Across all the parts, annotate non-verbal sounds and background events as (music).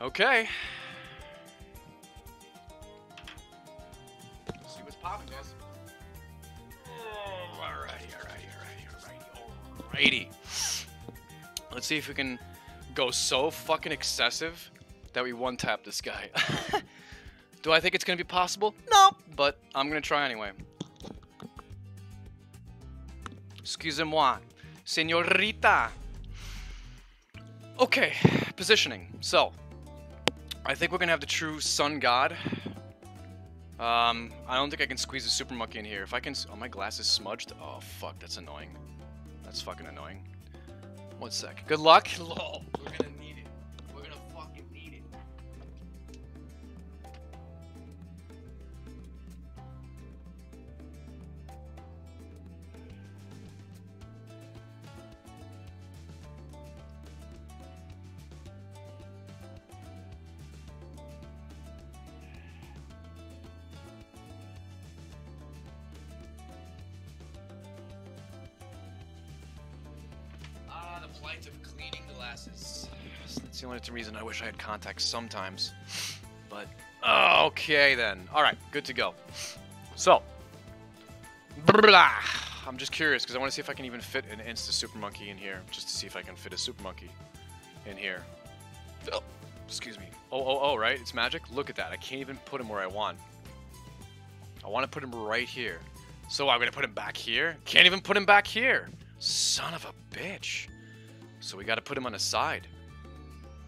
Okay. Let's see what's popping, guys. Oh, alrighty, alrighty, alrighty, alrighty, alrighty. Let's see if we can go so fucking excessive that we one tap this guy. (laughs) Do I think it's gonna be possible? No, but I'm gonna try anyway. Excusez-moi, señorita. Okay, positioning. So, I think we're gonna have the true Sun God. Um, I don't think I can squeeze the Super Monkey in here. If I can, oh my glass is smudged. Oh fuck, that's annoying. That's fucking annoying. One sec. Good luck. Lol. We're gonna need The only reason I wish I had contacts sometimes. But, uh, okay then. Alright, good to go. So, blah. I'm just curious because I want to see if I can even fit an Insta Super Monkey in here. Just to see if I can fit a Super Monkey in here. Oh, excuse me. Oh, oh, oh, right? It's magic? Look at that. I can't even put him where I want. I want to put him right here. So I'm going to put him back here? Can't even put him back here. Son of a bitch. So we got to put him on the side.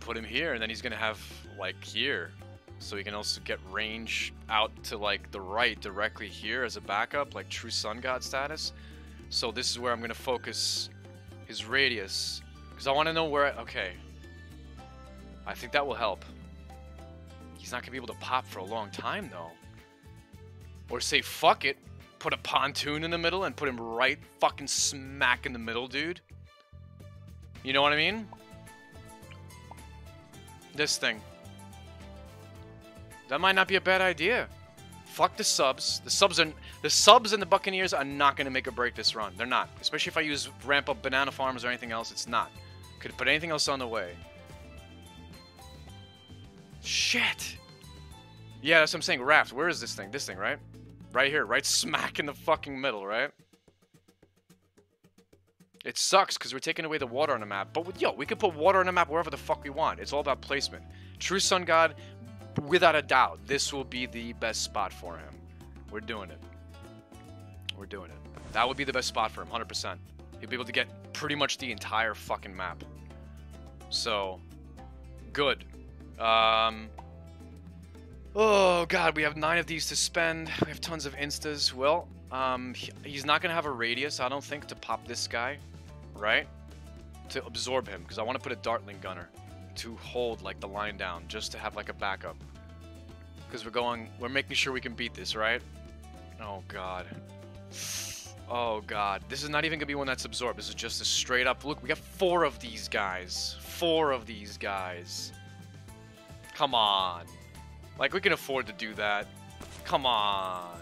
Put him here, and then he's to have, like, here. So he can also get range out to, like, the right directly here as a backup, like true Sun God status. So this is where I'm to focus his radius. Because I want to know where... I, okay. I think that will help. He's not going to be able to pop for a long time, though. Or say, fuck it, put a pontoon in the middle and put him right fucking smack in the middle, dude. You know what I mean? This thing. That might not be a bad idea. Fuck the subs. The subs are the subs and the Buccaneers are not going to make or break this run. They're not. Especially if I use ramp up banana farms or anything else. It's not. Could put anything else on the way. Shit. Yeah, that's what I'm saying. Raft. Where is this thing? This thing, right? Right here. Right smack in the fucking middle, right? It sucks because we're taking away the water on the map. But, yo, we can put water on the map wherever the fuck we want. It's all about placement. True Sun God, without a doubt, this will be the best spot for him. We're doing it. We're doing it. That would be the best spot for him, 100%. He'll be able to get pretty much the entire fucking map. So, good. Um, oh, God, we have nine of these to spend. We have tons of instas. Well, um, he- he's not going to have a radius, I don't think, to pop this guy, right? To absorb him, because I want to put a Dartling Gunner to hold, like, the line down, just to have, like, a backup. Because we're going, we're making sure we can beat this, right? Oh, God. Oh, God. This is not even going to be one that's absorbed. This is just a straight up, look, we got four of these guys. Four of these guys. Come on. Like, we can afford to do that. Come on.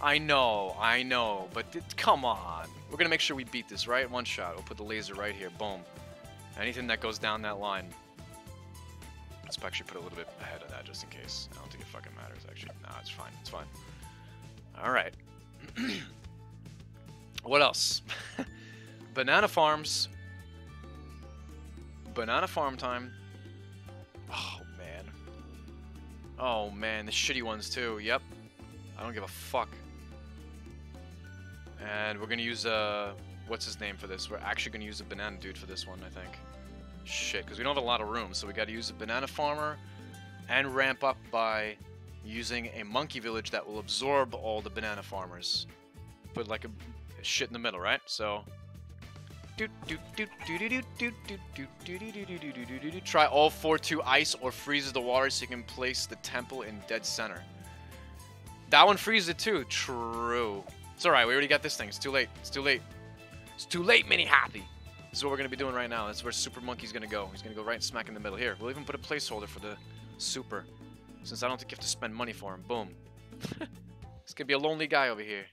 I know, I know, but come on. We're gonna make sure we beat this, right? One shot. We'll put the laser right here. Boom. Anything that goes down that line. Let's actually put a little bit ahead of that just in case. I don't think it fucking matters, actually. Nah, it's fine. It's fine. Alright. (clears throat) what else? (laughs) Banana farms. Banana farm time. Oh, man. Oh, man. The shitty ones, too. Yep. I don't give a fuck. And we're gonna use uh what's his name for this? We're actually gonna use a banana dude for this one, I think. Shit, because we don't have a lot of room, so we gotta use a banana farmer and ramp up by using a monkey village that will absorb all the banana farmers. Put like a shit in the middle, right? So Try all four to ice or freezes the water so you can place the temple in dead center. That one freezes it too. True. It's alright, we already got this thing. It's too late. It's too late. It's too late, Mini Happy. This is what we're going to be doing right now. That's where Super Monkey's going to go. He's going to go right smack in the middle. Here, we'll even put a placeholder for the Super. Since I don't think you have to spend money for him. Boom. (laughs) it's going to be a lonely guy over here.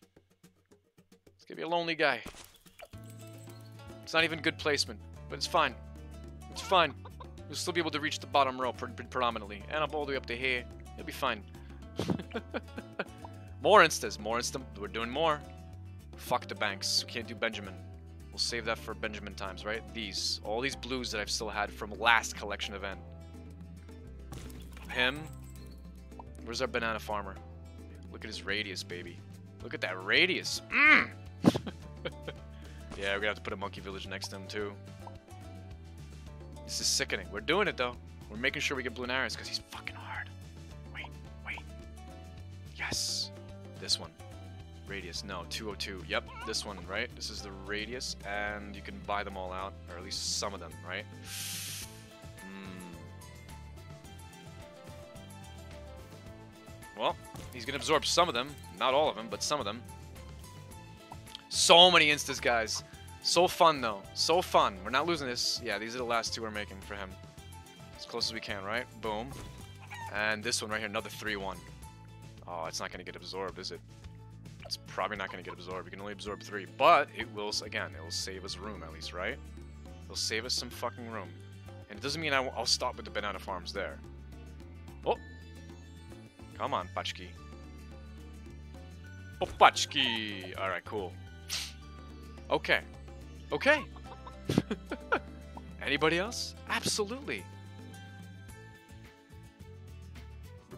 It's going to be a lonely guy. It's not even good placement, but it's fine. It's fine. You'll still be able to reach the bottom row pre predominantly. And up all the way up to here. You'll be fine. (laughs) more instas. More insta. We're doing more. Fuck the banks. We can't do Benjamin. We'll save that for Benjamin times, right? These. All these blues that I've still had from last collection event. Him. Where's our banana farmer? Look at his radius, baby. Look at that radius. Mm! (laughs) yeah, we're gonna have to put a monkey village next to him, too. This is sickening. We're doing it, though. We're making sure we get Blue Bloonarius, because he's fucking hard. Wait, wait. Yes. This one. Radius. No, 202. Yep, this one, right? This is the radius, and you can buy them all out, or at least some of them, right? Hmm. Well, he's going to absorb some of them. Not all of them, but some of them. So many instas, guys. So fun, though. So fun. We're not losing this. Yeah, these are the last two we're making for him. As close as we can, right? Boom. And this one right here, another 3-1. Oh, it's not going to get absorbed, is it? It's probably not going to get absorbed. We can only absorb three. But it will, again, it will save us room at least, right? It'll save us some fucking room. And it doesn't mean I, will stop with the banana farms there. Oh! Come on, Pachki. Oh, Pachki! Alright, cool. Okay. Okay. (laughs) Anybody else? Absolutely.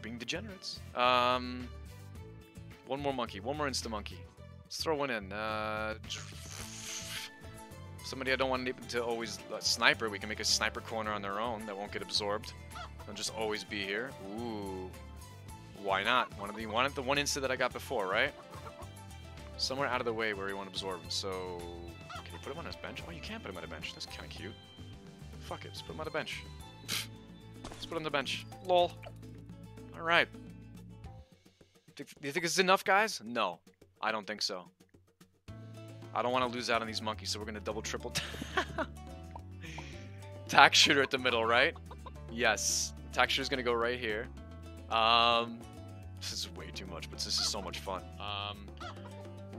Being degenerates. Um... One more monkey. One more insta monkey. Let's throw one in. Uh, somebody I don't want to always uh, sniper. We can make a sniper corner on their own that won't get absorbed. They'll just always be here. Ooh. Why not? One of the one the one insta that I got before, right? Somewhere out of the way where want to absorb him. So can you put him on his bench? Oh, you can't put him on a bench. That's kind of cute. Fuck it. Let's put him on a bench. (laughs) Let's put him on the bench. Lol. All right. Do you think this is enough, guys? No, I don't think so. I don't want to lose out on these monkeys, so we're going to double, triple... (laughs) Tack shooter at the middle, right? Yes. Tack shooter's going to go right here. Um, this is way too much, but this is so much fun. Um,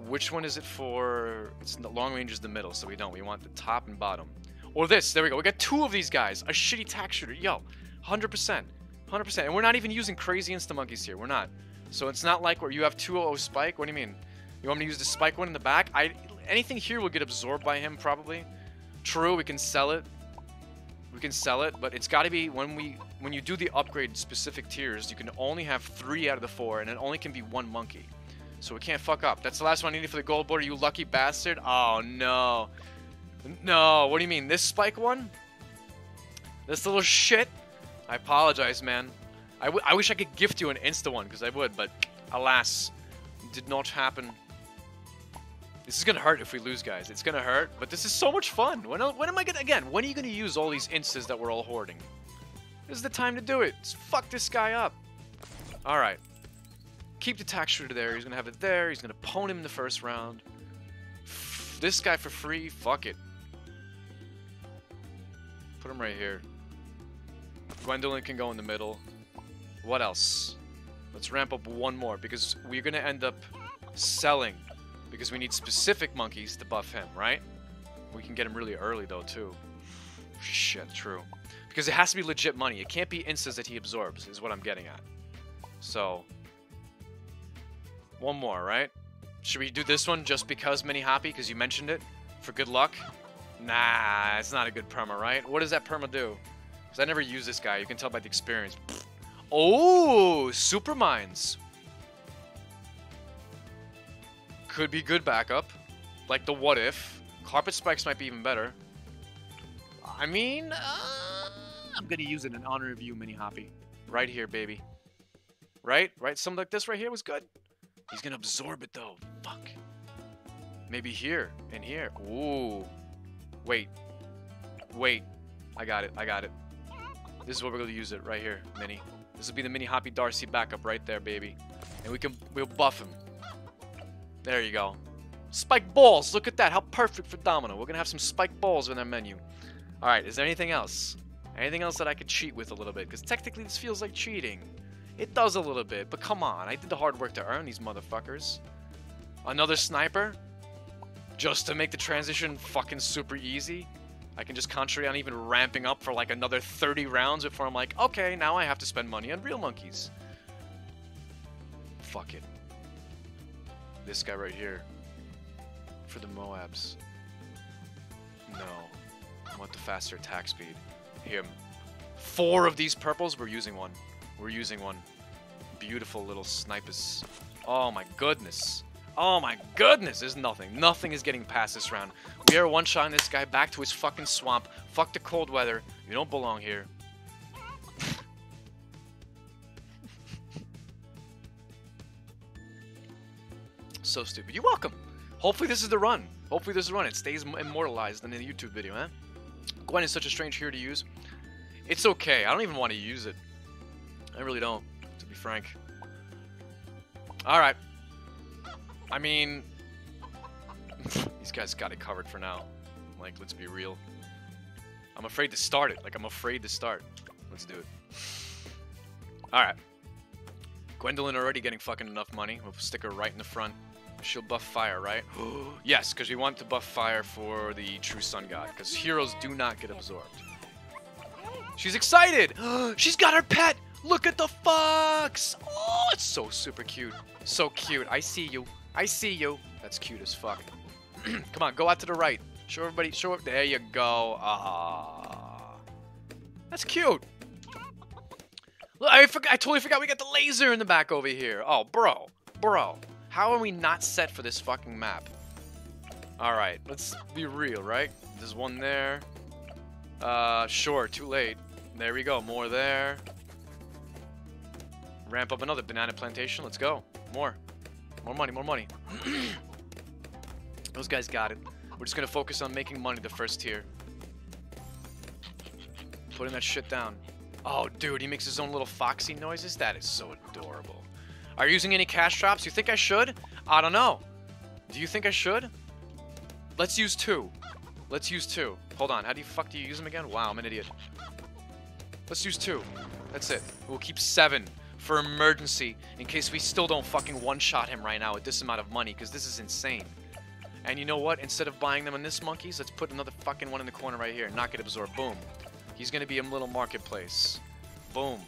which one is it for? It's the long range is the middle, so we don't. We want the top and bottom. Or this. There we go. We got two of these guys. A shitty tack shooter. Yo, 100%. 100%. And we're not even using crazy insta-monkeys here. We're not. So it's not like where you have 200 spike. What do you mean? You want me to use the spike one in the back? I Anything here will get absorbed by him, probably. True, we can sell it. We can sell it, but it's got to be when we when you do the upgrade specific tiers, you can only have three out of the four, and it only can be one monkey. So we can't fuck up. That's the last one I needed for the gold border, you lucky bastard. Oh, no. No, what do you mean? This spike one? This little shit? I apologize, man. I, I wish I could gift you an Insta one, because I would, but alas, did not happen. This is gonna hurt if we lose, guys. It's gonna hurt, but this is so much fun. When, when am I gonna, again, when are you gonna use all these instas that we're all hoarding? This is the time to do it. Just fuck this guy up. Alright. Keep the tack shooter there. He's gonna have it there. He's gonna pwn him in the first round. This guy for free. Fuck it. Put him right here. Gwendolyn can go in the middle. What else? Let's ramp up one more because we're going to end up selling because we need specific monkeys to buff him, right? We can get him really early though too. Shit, true. Because it has to be legit money. It can't be instas that he absorbs is what I'm getting at. So, one more, right? Should we do this one just because Mini Hoppy? Because you mentioned it? For good luck? Nah, it's not a good perma, right? What does that perma do? Because I never use this guy. You can tell by the experience. Oh, super mines. Could be good backup. Like the what if. Carpet spikes might be even better. I mean, uh, I'm gonna use it in honor of you, Mini Hoppy. Right here, baby. Right? Right? Something like this right here was good. He's gonna absorb it though. Fuck. Maybe here and here. Ooh. Wait. Wait. I got it. I got it. This is what we're gonna use it right here, Mini. This will be the mini Hoppy Darcy backup right there, baby. And we can we'll buff him. There you go. Spike balls! Look at that! How perfect for Domino. We're gonna have some spike balls in our menu. Alright, is there anything else? Anything else that I could cheat with a little bit? Because technically this feels like cheating. It does a little bit, but come on. I did the hard work to earn these motherfuckers. Another sniper? Just to make the transition fucking super easy? I can just concentrate on even ramping up for like another 30 rounds before I'm like, okay, now I have to spend money on real monkeys. Fuck it. This guy right here. For the Moabs. No. I want the faster attack speed. Him. Four of these purples, we're using one. We're using one. Beautiful little snipers. Oh my goodness. Oh my goodness, there's nothing. Nothing is getting past this round. We are one-shotting this guy back to his fucking swamp. Fuck the cold weather. You don't belong here. (laughs) so stupid. You're welcome. Hopefully this is the run. Hopefully this is the run. It stays immortalized in the YouTube video, huh? Gwen is such a strange hero to use. It's okay. I don't even want to use it. I really don't, to be frank. Alright. I mean... (laughs) these guys got it covered for now. Like, let's be real. I'm afraid to start it. Like, I'm afraid to start. Let's do it. Alright. Gwendolyn already getting fucking enough money. We'll stick her right in the front. She'll buff fire, right? (gasps) yes, because we want to buff fire for the true sun god. Because heroes do not get absorbed. She's excited! (gasps) She's got her pet! Look at the fox! Oh, it's so super cute. So cute. I see you. I see you. That's cute as fuck. (clears throat) Come on, go out to the right. Show everybody. Show up. There you go. Ah. That's cute. Look, I, forgot, I totally forgot we got the laser in the back over here. Oh, bro. Bro. How are we not set for this fucking map? Alright, let's be real, right? There's one there. Uh, sure, too late. There we go, more there. Ramp up another banana plantation, let's go. More. More money, more money. Those guys got it. We're just gonna focus on making money the first tier. Putting that shit down. Oh, dude, he makes his own little foxy noises? That is so adorable. Are you using any cash drops? You think I should? I don't know. Do you think I should? Let's use two. Let's use two. Hold on. How do you fuck do you use them again? Wow, I'm an idiot. Let's use two. That's it. We'll keep seven for emergency in case we still don't fucking one-shot him right now with this amount of money because this is insane. And you know what? Instead of buying them in this monkeys, let's put another fucking one in the corner right here. Not get absorbed. Boom. He's gonna be a little marketplace. Boom.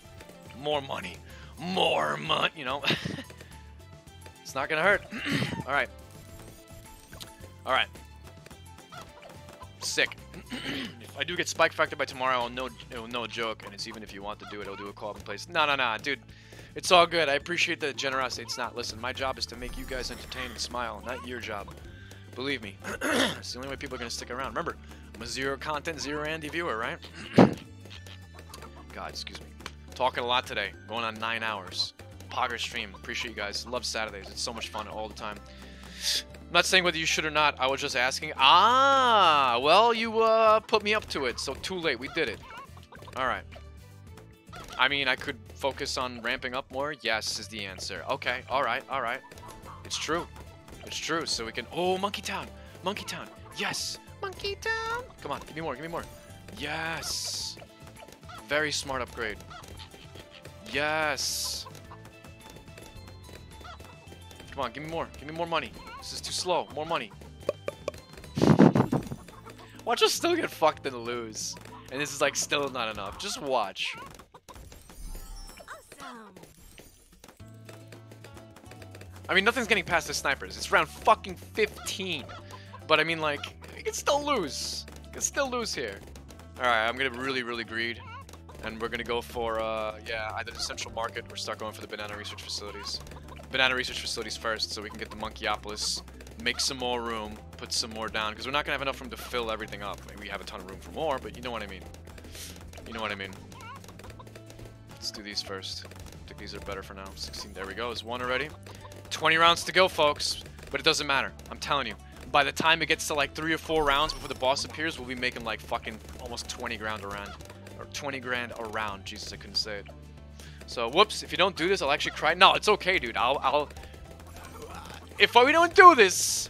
More money more money, you know. (laughs) it's not gonna hurt. (clears throat) All right. All right. Sick. (clears throat) if I do get spike factor by tomorrow, no, no joke, and it's even if you want to do it, I'll do a call up in place. No, no, no, dude. It's all good. I appreciate the generosity. It's not. Listen, my job is to make you guys entertain and smile, not your job. Believe me. (clears throat) it's the only way people are going to stick around. Remember, I'm a zero content, zero Andy viewer, right? (clears throat) God, excuse me. Talking a lot today. Going on nine hours. Pogger stream. Appreciate you guys. Love Saturdays. It's so much fun all the time. I'm not saying whether you should or not. I was just asking. Ah, well, you uh, put me up to it. So too late. We did it. All right. I mean, I could focus on ramping up more. Yes, is the answer. Okay. All right. All right. It's true. It's true. So we can. Oh, Monkey Town. Monkey Town. Yes. Monkey Town. Come on. Give me more. Give me more. Yes. Very smart upgrade. Yes. Come on, give me more. Give me more money. This is too slow. More money. (laughs) Watch us still get fucked and lose. And this is like still not enough. Just watch. I mean, nothing's getting past the snipers. It's round fucking 15. But I mean, like, you can still lose. You can still lose here. Alright, I'm gonna really, really greed. And we're gonna go for, uh, yeah, either the central market or start going for the banana research facilities. Banana research facilities first, so we can get the Monkeyopolis, make some more room, put some more down, because we're not gonna have enough room to fill everything up. I mean, we have a ton of room for more, but you know what I mean. You know what I mean. Let's do these first. I think these are better for now. 16, there we go, is one already. 20 rounds to go, folks, but it doesn't matter. I'm telling you. By the time it gets to like three or four rounds before the boss appears, we'll be making like fucking almost 20 grand around or 20 grand around. Jesus, I couldn't say it. So, whoops, if you don't do this, I'll actually cry. No, it's okay, dude. I'll, I'll... If we don't do this...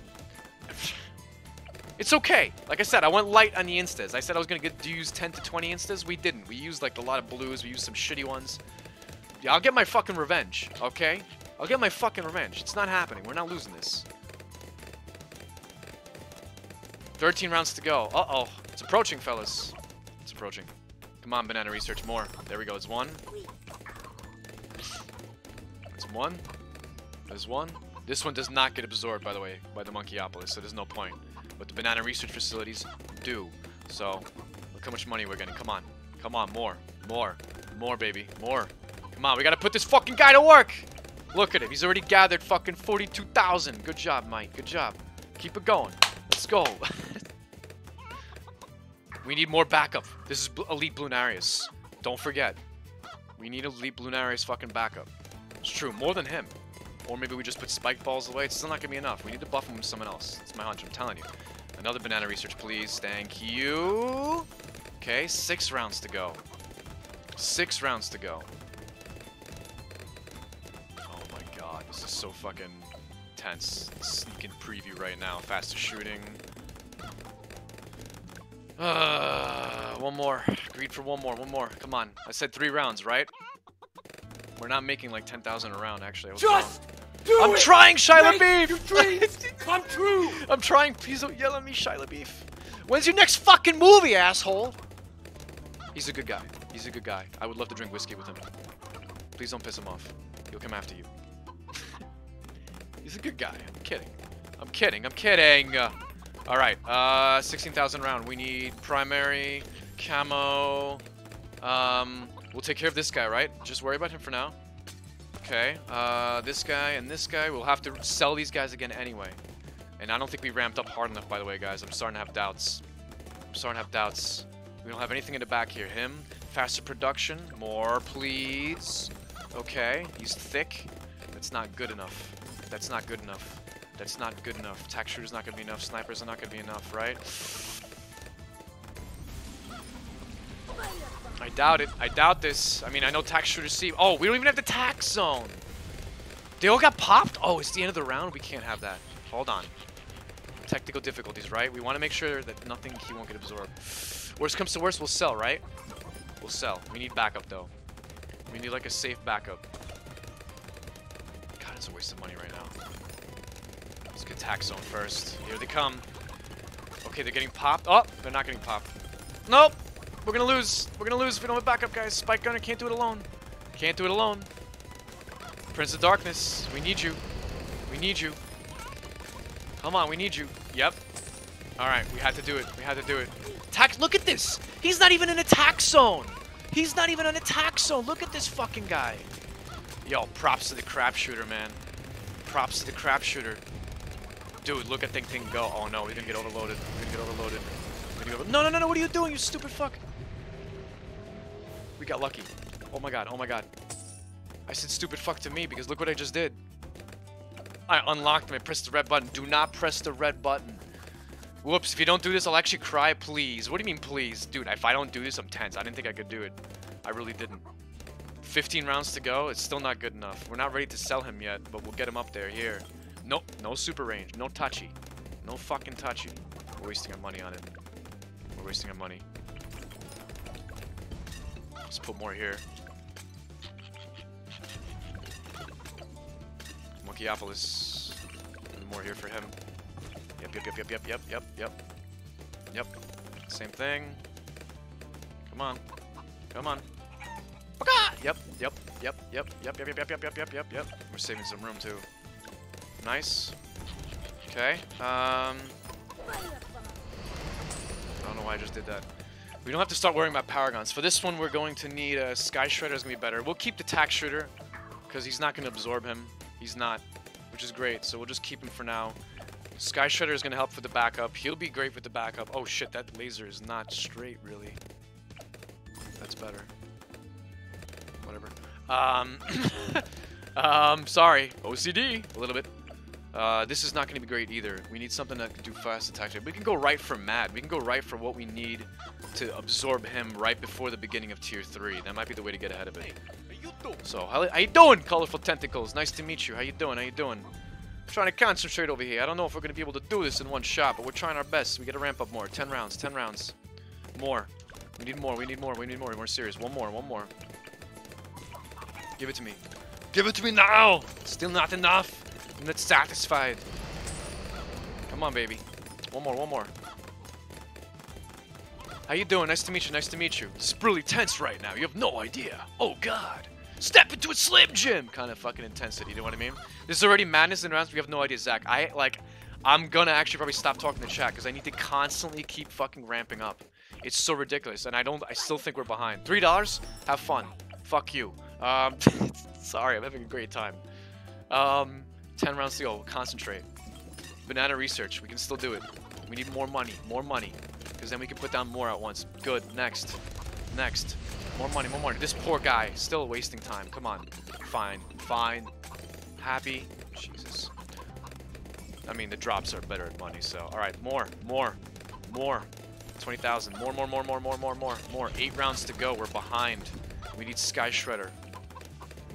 It's okay. Like I said, I went light on the instas. I said I was going to use 10 to 20 instas. We didn't. We used, like, a lot of blues. We used some shitty ones. Yeah, I'll get my fucking revenge, okay? I'll get my fucking revenge. It's not happening. We're not losing this. 13 rounds to go. Uh-oh. It's approaching, fellas. It's approaching. Come on, banana research, more. There we go. It's one. It's one. There's one. This one does not get absorbed, by the way, by the Monkeyopolis, so there's no point. But the banana research facilities do. So, look how much money we're getting. Come on. Come on, more. More. More, baby. More. Come on, we gotta put this fucking guy to work! Look at him. He's already gathered fucking 42,000. Good job, Mike. Good job. Keep it going. Let's go. (laughs) we need more backup. This is Elite Bloonarius. Don't forget. We need Elite Bloonarius fucking backup. It's true. More than him. Or maybe we just put spike balls away. It's still not going to be enough. We need to buff him with someone else. It's my hunch. I'm telling you. Another banana research, please. Thank you. Okay, six rounds to go. Six rounds to go. This is so fucking tense. Sneaking preview right now. Faster shooting. Uh, one more. Agreed for one more. One more. Come on. I said three rounds, right? We're not making like 10,000 a round, actually. Just do I'm it! trying, Shyla Make Beef! your dreams (laughs) come true! I'm trying. Please don't yell at me, Shia LaBeouf. When's your next fucking movie, asshole? He's a good guy. He's a good guy. I would love to drink whiskey with him. Please don't piss him off. He'll come after you. He's a good guy. I'm kidding. I'm kidding. I'm kidding. Uh, all right. Uh, 16,000 round. We need primary, camo. Um, we'll take care of this guy, right? Just worry about him for now. Okay. Uh, this guy and this guy. We'll have to sell these guys again anyway. And I don't think we ramped up hard enough, by the way, guys. I'm starting to have doubts. I'm starting to have doubts. We don't have anything in the back here. Him, faster production. More, please. Okay, he's thick. That's not good enough. That's not good enough. That's not good enough. Tack shooter's not gonna be enough. Snipers are not gonna be enough, right? I doubt it. I doubt this. I mean, I know tack shooters see. Oh, we don't even have the tack zone. They all got popped? Oh, it's the end of the round? We can't have that. Hold on. Technical difficulties, right? We want to make sure that nothing he won't get absorbed. Worst comes to worst, we'll sell, right? We'll sell. We need backup, though. We need, like, a safe backup. It's a waste of money right now. Let's get tack zone first. Here they come. Okay, they're getting popped. Oh, they're not getting popped. Nope. We're gonna lose. We're gonna lose if we don't have backup, guys. Spike Gunner can't do it alone. Can't do it alone. Prince of Darkness, we need you. We need you. Come on, we need you. Yep. Alright, we had to do it. We had to do it. Attack, look at this! He's not even in attack zone! He's not even in attack zone! Look at this fucking guy! Yo, props to the crap shooter, man. Props to the crap shooter. Dude, look at that thing go. Oh no, we're gonna get overloaded. We're gonna get overloaded. Gonna go no, no, no, no, what are you doing, you stupid fuck? We got lucky. Oh my god, oh my god. I said stupid fuck to me because look what I just did. I unlocked him. I pressed the red button. Do not press the red button. Whoops, if you don't do this, I'll actually cry, please. What do you mean, please? Dude, if I don't do this, I'm tense. I didn't think I could do it. I really didn't. 15 rounds to go. It's still not good enough. We're not ready to sell him yet, but we'll get him up there. Here. Nope. No super range. No touchy. No fucking touchy. We're wasting our money on it. We're wasting our money. Let's put more here. Monkeyopolis. More here for him. Yep, yep, yep, yep, yep, yep, yep, yep. Yep. Same thing. Come on. Come on. Yep, yep, yep, yep, yep, yep, yep, yep, yep, yep, yep, yep. We're saving some room too. Nice. Okay. Um. I don't know why I just did that. We don't have to start worrying about guns. For this one, we're going to need a Sky Shredder is to be better. We'll keep the Tack Shooter because he's not to absorb him. He's not, which is great. So we'll just keep him for now. Sky Shredder is to help for the backup. He'll be great with the backup. Oh shit, that laser is not straight, really. That's better. Um, (laughs) um, sorry. OCD, a little bit. Uh, this is not going to be great either. We need something that can do fast attack. We can go right for Mad. We can go right for what we need to absorb him right before the beginning of Tier 3. That might be the way to get ahead of it. So, how, how you doing, Colorful Tentacles? Nice to meet you. How you doing? How you doing? I'm trying to concentrate over here. I don't know if we're going to be able to do this in one shot, but we're trying our best. We got to ramp up more. 10 rounds. 10 rounds. More. We need more. We need more. We need more. More serious. One more. One more. Give it to me. Give it to me now! Still not enough. I'm not satisfied. Come on, baby. One more, one more. How you doing? Nice to meet you. Nice to meet you. It's really tense right now. You have no idea. Oh God. Step into a Slim Jim. Kind of fucking intensity. You know what I mean? This is already madness in rounds. We have no idea, Zach. I like. I'm gonna actually probably stop talking to chat because I need to constantly keep fucking ramping up. It's so ridiculous, and I don't. I still think we're behind. Three dollars. Have fun. Fuck you. Um, (laughs) sorry, I'm having a great time. Um, ten rounds to go. Concentrate. Banana research. We can still do it. We need more money. More money. Because then we can put down more at once. Good. Next. Next. More money. More money. This poor guy. Still wasting time. Come on. Fine. Fine. Happy. Jesus. I mean, the drops are better at money, so. Alright. More. More. More. 20,000. More, more, more, more, more, more, more. More. Eight rounds to go. We're behind. We need Sky Shredder.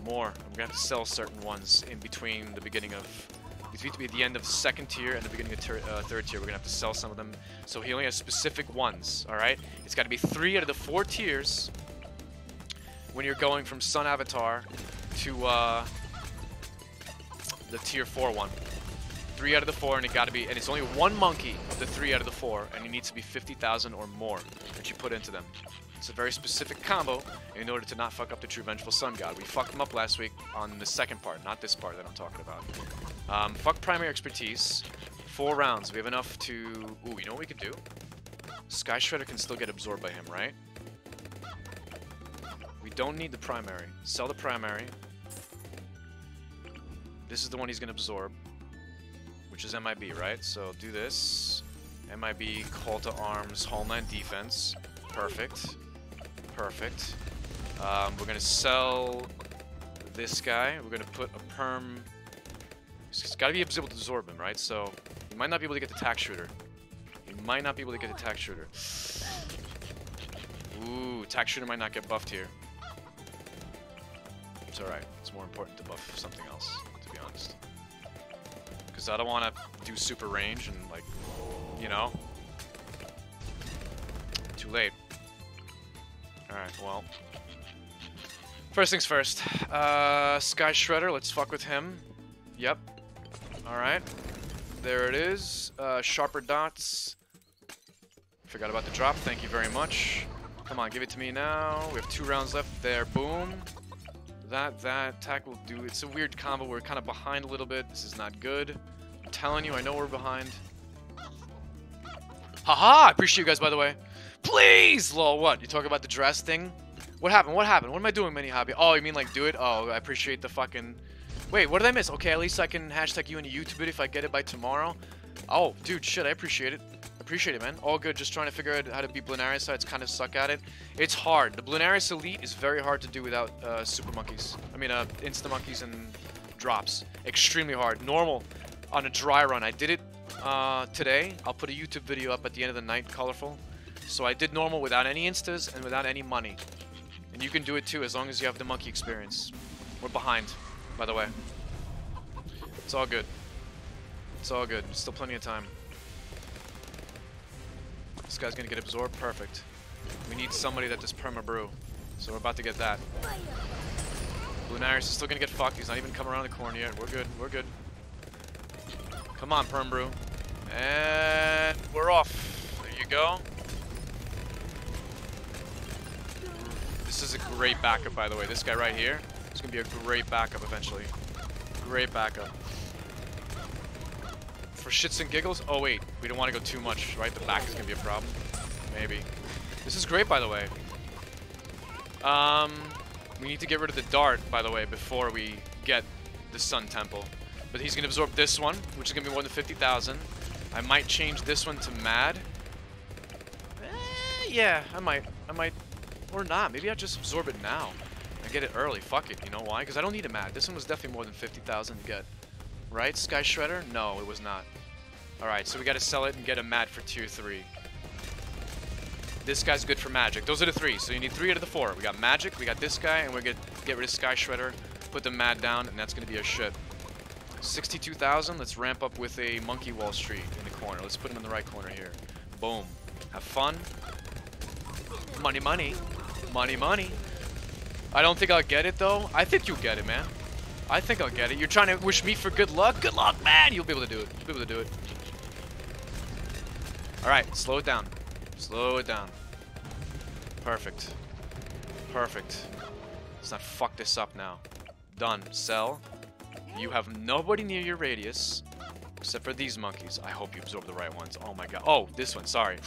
More. I'm gonna have to sell certain ones in between the beginning of between the end of second tier and the beginning of uh, third tier. We're gonna have to sell some of them. So he only has specific ones. All right. It's got to be three out of the four tiers when you're going from Sun Avatar to uh, the tier four one. Three out of the four, and it got to be, and it's only one monkey of the three out of the four, and it needs to be 50,000 or more that you put into them. It's a very specific combo in order to not fuck up the True Vengeful Sun God. We fucked him up last week on the second part, not this part that I'm talking about. Um, fuck primary expertise. Four rounds. We have enough to... Ooh, you know what we can do? Sky Shredder can still get absorbed by him, right? We don't need the primary. Sell the primary. This is the one he's going to absorb. Which is MIB, right? So do this. MIB, call to arms, Homeland Defense. Perfect. Perfect. Um, we're going to sell this guy. We're going to put a perm He's got to be able to absorb him, right? So he might not be able to get the tack shooter. He might not be able to get the tack shooter. Ooh, tack shooter might not get buffed here. It's alright. It's more important to buff something else, to be honest. Because I don't want to do super range and, like, you know? Too late. Alright, well. First things first. Uh, Sky Shredder, let's fuck with him. Yep, Alright. There it is. Uh, sharper dots. Forgot about the drop. Thank you very much. Come on, give it to me now. We have two rounds left there. Boom. That, that, attack will do. It's a weird combo. We're kind of behind a little bit. This is not good. I'm telling you, I know we're behind. Haha! I appreciate you guys, by the way. Please! Lol, what? You talk about the dress thing? What happened? What happened? What am I doing, Mini Hobby? Oh, you mean like do it? Oh, I appreciate the fucking Wait, what did I miss? Okay, at least I can hashtag you in a YouTube video if I get it by tomorrow. Oh, dude, shit, I appreciate it. Appreciate it, man. All good. Just trying to figure out how to beat Bloonarius sides. Kind of suck at it. It's hard. The Bloonarius Elite is very hard to do without uh, Super Monkeys. I mean, uh, Insta Monkeys and drops. Extremely hard. Normal on a dry run. I did it uh, today. I'll put a YouTube video up at the end of the night, colorful. So I did normal without any instas and without any money. And you can do it too as long as you have the monkey experience. We're behind by the way. It's all good. It's all good. Still plenty of time. This guy's gonna get absorbed. Perfect. We need somebody that does perma brew. So we're about to get that. Bloonarius is still gonna get fucked. He's not even come around the corner yet. We're good. We're good. Come on, perm brew. And we're off. There you go. Is a great backup, by the way. This guy right here is going to be a great backup eventually. Great backup. For shits and giggles? Oh wait, we don't want to go too much, right? The back is going to be a problem. Maybe. This is great, by the way. Um, we need to get rid of the dart, by the way, before we get the Sun Temple. But he's going to absorb this one, which is going to be more than 50,000. I might change this one to Mad. Eh, yeah, I might. I might. Or not. Maybe I'll just absorb it now I get it early. Fuck it. You know why? Because I don't need a mat. This one was definitely more than 50,000 to get. Right, Sky Shredder? No, it was not. Alright, so we gotta sell it and get a mat for tier 3. This guy's good for magic. Those are the three, so you need three out of the four. We got magic, we got this guy, and we're gonna get rid of Sky Shredder, put the mat down, and that's gonna be a shit. 62,000, let's ramp up with a Monkey Wall Street in the corner. Let's put him in the right corner here. Boom. Have fun. Money, money. Money, money. I don't think I'll get it, though. I think you'll get it, man. I think I'll get it. You're trying to wish me for good luck? Good luck, man! You'll be able to do it. You'll be able to do it. Alright, slow it down. Slow it down. Perfect. Perfect. Let's not fuck this up now. Done. Sell. You have nobody near your radius. Except for these monkeys. I hope you absorb the right ones. Oh my god. Oh, this one. Sorry.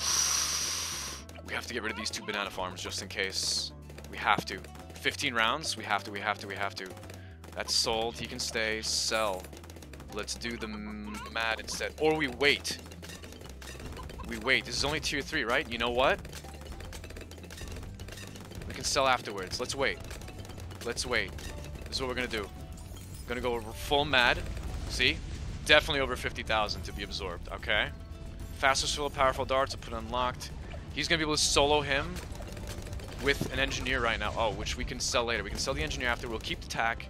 We have to get rid of these two banana farms just in case. We have to. 15 rounds. We have to, we have to, we have to. That's sold. He can stay. Sell. Let's do the mad instead. Or we wait. We wait. This is only tier 3, right? You know what? We can sell afterwards. Let's wait. Let's wait. This is what we're gonna do. Gonna go over full mad. See? Definitely over 50,000 to be absorbed, okay? Fastest full powerful darts to put unlocked. He's gonna be able to solo him with an engineer right now. Oh, which we can sell later. We can sell the engineer after. We'll keep the tack.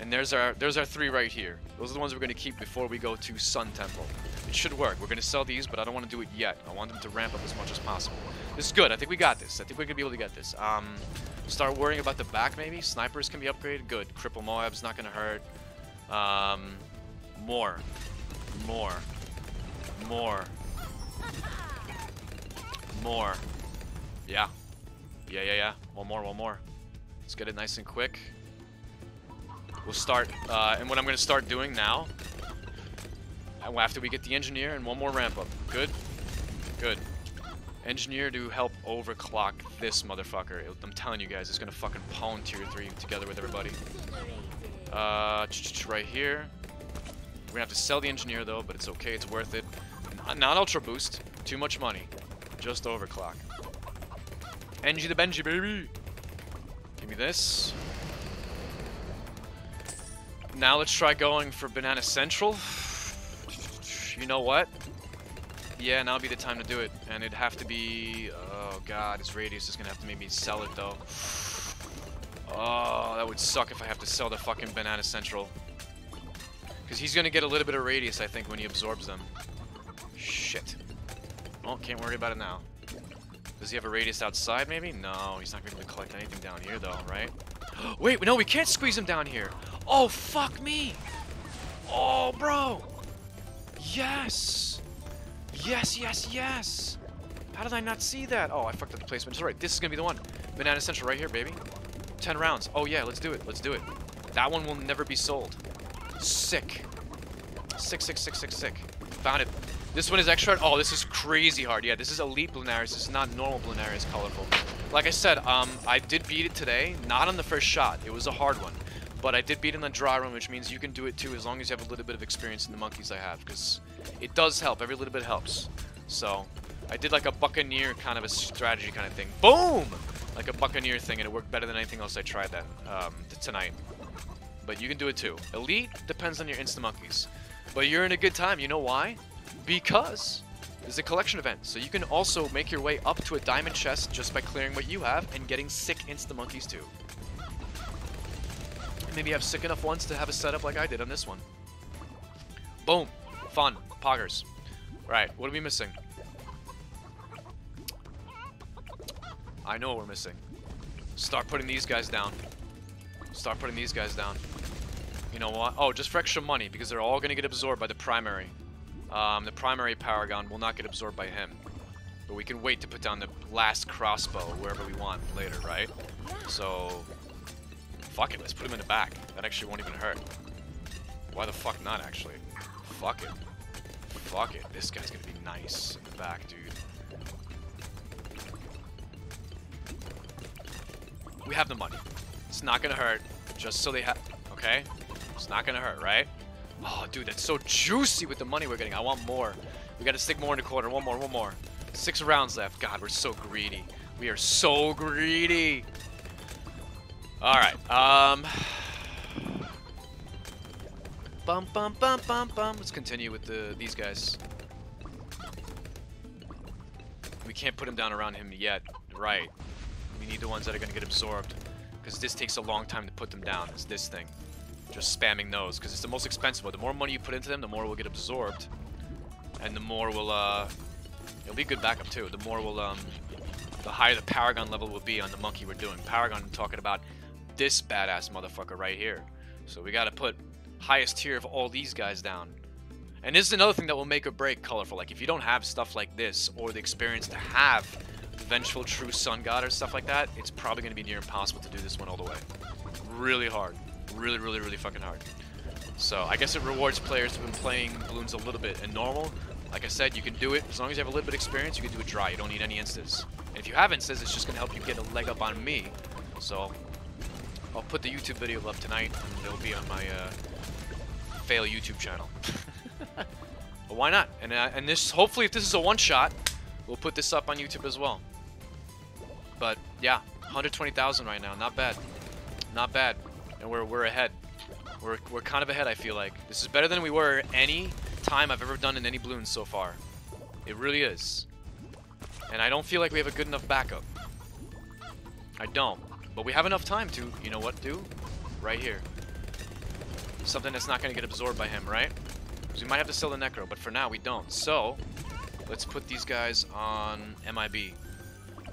And there's our there's our three right here. Those are the ones we're going to keep before we go to Sun Temple. It should work. We're going to sell these, but I don't want to do it yet. I want them to ramp up as much as possible. This is good. I think we got this. I think we're going to be able to get this. Um, start worrying about the back maybe. Snipers can be upgraded. Good. Cripple Moab's not going to hurt. Um, more. More. More. More. Yeah. Yeah, yeah, yeah. One more, one more. Let's get it nice and quick. We'll start, uh, and what I'm going to start doing now, after we get the engineer and one more ramp up. Good? Good. Engineer to help overclock this motherfucker. I'm telling you guys, it's going to fucking pawn tier 3 together with everybody. Uh, right here. We're going to have to sell the engineer though, but it's okay, it's worth it. Not ultra boost. Too much money. Just overclock. Engie the Benji, baby! Give me this. Now let's try going for Banana Central. You know what? Yeah, now would be the time to do it. And it'd have to be... Oh god, his radius is gonna have to make me sell it though. Oh, that would suck if I have to sell the fucking Banana Central. Because he's gonna get a little bit of radius, I think, when he absorbs them. Shit. Well, can't worry about it now. Does he have a radius outside, maybe? No, he's not going to be able to collect anything down here, though, right? (gasps) Wait, no, we can't squeeze him down here. Oh, fuck me. Oh, bro. Yes. Yes, yes, yes. How did I not see that? Oh, I fucked up the placement. It's alright. This is going to be the one. Banana Central right here, baby. 10 rounds. Oh, yeah, let's do it. Let's do it. That one will never be sold. Sick. Sick, sick, sick, sick, sick. Found it. This one is extra hard. Oh, this is crazy hard. Yeah, this is Elite Bloonarius. This is not normal Bloonarius colorful. Like I said, um, I did beat it today. Not on the first shot. It was a hard one. But I did beat it in the dry run, which means you can do it too as long as you have a little bit of experience in the monkeys I have. Because it does help. Every little bit helps. So, I did like a Buccaneer kind of a strategy kind of thing. Boom! Like a Buccaneer thing, and it worked better than anything else I tried that um, tonight. But you can do it too. Elite depends on your Insta Monkeys. But you're in a good time. You know why? Because it's a collection event. So you can also make your way up to a diamond chest just by clearing what you have and getting sick insta monkeys too. maybe have sick enough ones to have a setup like I did on this one. Boom. Fun. Poggers. Right, what are we missing? I know what we're missing. Start putting these guys down. Start putting these guys down. You know what? Oh, just for extra money, because they're all going to get absorbed by the primary. Um, the primary Paragon will not get absorbed by him. But we can wait to put down the last crossbow wherever we want later, right? So, fuck it, let's put him in the back. That actually won't even hurt. Why the fuck not, actually? Fuck it. Fuck it. This guy's gonna be nice in the back, dude. We have the money. It's not gonna hurt, just so they have... Okay? It's not gonna hurt, right? Oh, dude, that's so juicy with the money we're getting. I want more. We got to stick more in the corner. One more, one more. Six rounds left. God, we're so greedy. We are so greedy. All right. Um. Bum bum bum bum bum. Let's continue with the these guys. We can't put him down around him yet. Right. We need the ones that are gonna get absorbed, because this takes a long time to put them down. It's this thing just spamming those because it's the most expensive one. The more money you put into them, the more will get absorbed, and the more will uh, it'll be good backup too. The more will um, the higher the Paragon level will be on the monkey we're doing. Paragon I'm talking about this badass motherfucker right here. So we got to put highest tier of all these guys down. And this is another thing that will make or break Colorful. Like if you don't have stuff like this or the experience to have vengeful true sun god or stuff like that, it's probably to be near impossible to do this one all the way. Really hard. Really, really, really fucking hard. So I guess it rewards players who've been playing balloons a little bit. In normal, like I said, you can do it as long as you have a little bit of experience. You can do it dry. You don't need any instas. And if you have instas, it's just gonna help you get a leg up on me. So I'll put the YouTube video up tonight, and it'll be on my uh, fail YouTube channel. (laughs) but why not? And uh, and this hopefully, if this is a one shot, we'll put this up on YouTube as well. But yeah, 120,000 right now. Not bad. Not bad. And we're we're ahead. We're, we're kind of ahead, I feel like. This is better than we were any time I've ever done in any balloons so far. It really is. And I don't feel like we have a good enough backup. I don't. But we have enough time to, you know what, do? Right here. Something that's not going to get absorbed by him, right? Because we might have to sell the Necro, but for now we don't. So, let's put these guys on MIB.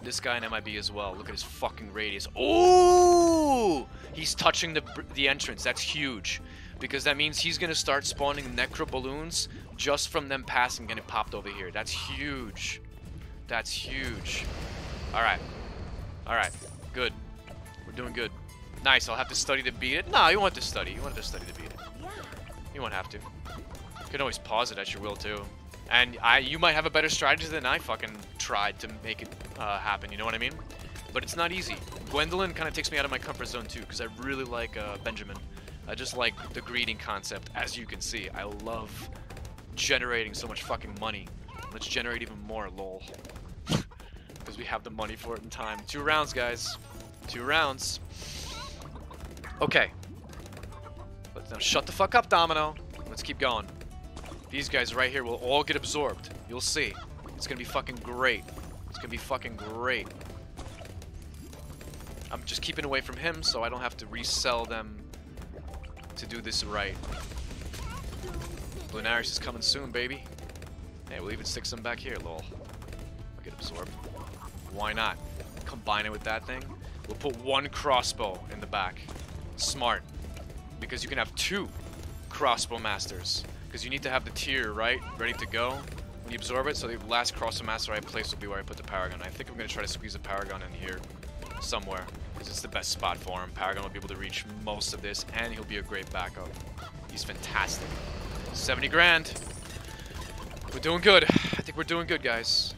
This guy in MIB as well. Look at his fucking radius. Ooh! He's touching the, the entrance. That's huge. Because that means he's going to start spawning Necro Balloons just from them passing getting popped over here. That's huge. That's huge. Alright. Alright. Good. We're doing good. Nice. I'll have to study to beat it. No, you have to study. You have to study to beat it. You won't have to. You can always pause it at your will, too. And I, you might have a better strategy than I fucking tried to make it uh, happen, you know what I mean? But it's not easy. Gwendolyn kind of takes me out of my comfort zone too, because I really like uh, Benjamin. I just like the greeting concept, as you can see. I love generating so much fucking money. Let's generate even more, lol. (laughs) Because we have the money for it in time. Two rounds, guys. Two rounds. Okay. Let's now shut the fuck up, Domino. Let's keep going. These guys right here will all get absorbed. You'll see. It's gonna be fucking great. It's gonna be fucking great. I'm just keeping away from him so I don't have to resell them to do this right. Lunaris is coming soon, baby. Hey, we'll even stick some back here, lol. I'll get absorbed. Why not? Combine it with that thing. We'll put one crossbow in the back. Smart. Because you can have two crossbow masters. Because you need to have the tier, right? Ready to go when you absorb it. So the last crossbow master I place will be where I put the Paragon. I think I'm going to try to squeeze the Paragon in here somewhere. Because it's the best spot for him. Paragon will be able to reach most of this. And he'll be a great backup. He's fantastic. 70 grand. We're doing good. I think we're doing good, guys.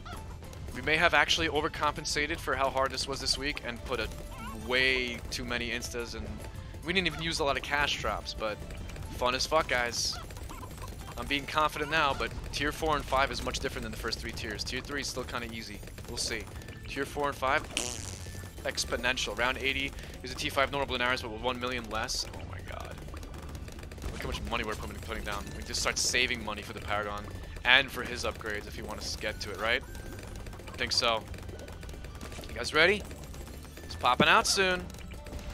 We may have actually overcompensated for how hard this was this week and put a way too many instas and we didn't even use a lot of cash drops, but fun as fuck, guys. I'm being confident now, but tier 4 and 5 is much different than the first three tiers. Tier 3 is still kind of easy. We'll see. Tier 4 and 5, exponential. Round 80 is a T5 normal Lunaris, but with 1 million less. Oh my god. Look how much money we're putting, down. We just start saving money for the Paragon and for his upgrades if you want to get to it, right? I think so. You guys ready? It's popping out soon.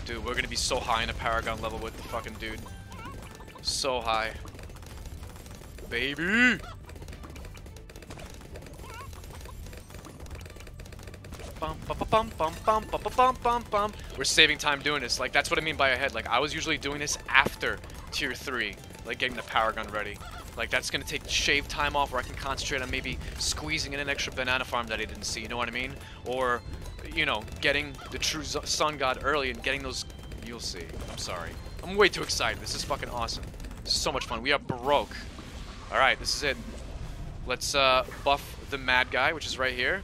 Dude, we're gonna be so high in a Paragon level with the fucking dude. So high baby! Bum, bum, bum, We're saving time doing this. Like, that's what I mean by ahead. Like, I was usually doing this after Tier 3. Like, getting the Paragon ready. Like, that's gonna take shave time off where I can concentrate on maybe squeezing in an extra banana farm that I didn't see, you know what I mean? Or, you know, getting the true sun god early and getting those... You'll see. I'm sorry. I'm way too excited. This is fucking awesome. This is so much fun. We are broke. Alright, this is it. Let's uh, buff the mad guy, which is right here.